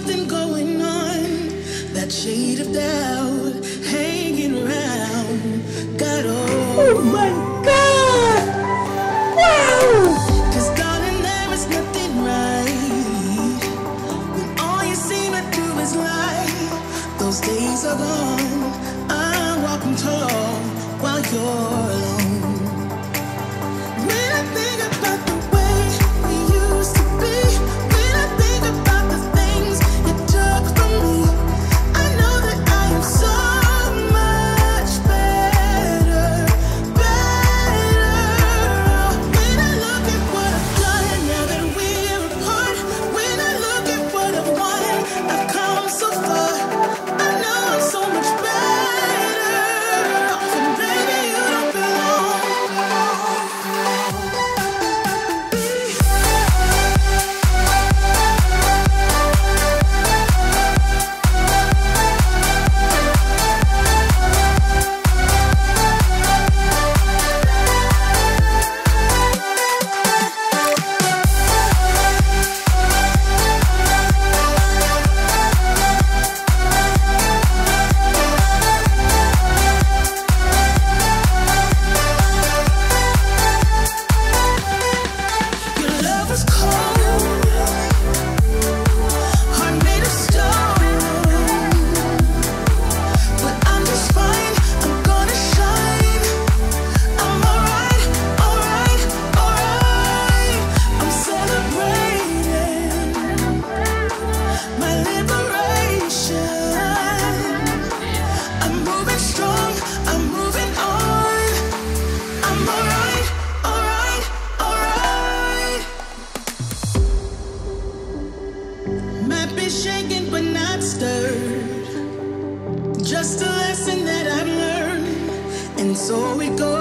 something going on. That shade of doubt hanging around. Got. Oh my God! Wow! Cause darling, there is nothing right. When all you do is lie. Those days are gone. I walk them tall while you're alone. so it goes.